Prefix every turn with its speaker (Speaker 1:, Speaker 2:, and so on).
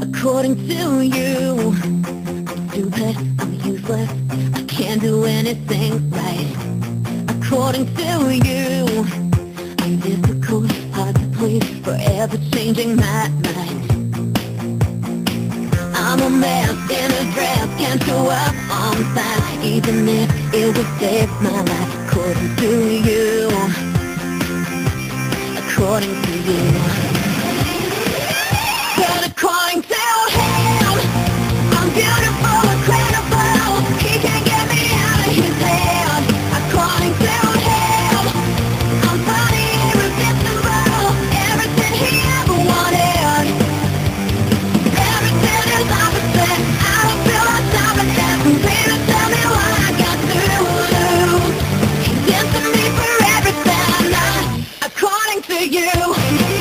Speaker 1: According to you, I'm stupid, I'm useless, I can't do anything right. According to you, I'm difficult, hard to please, forever changing my mind. I'm a mess in a dress, can't show up on time, even if it would save my life. According to you, according to you. to you.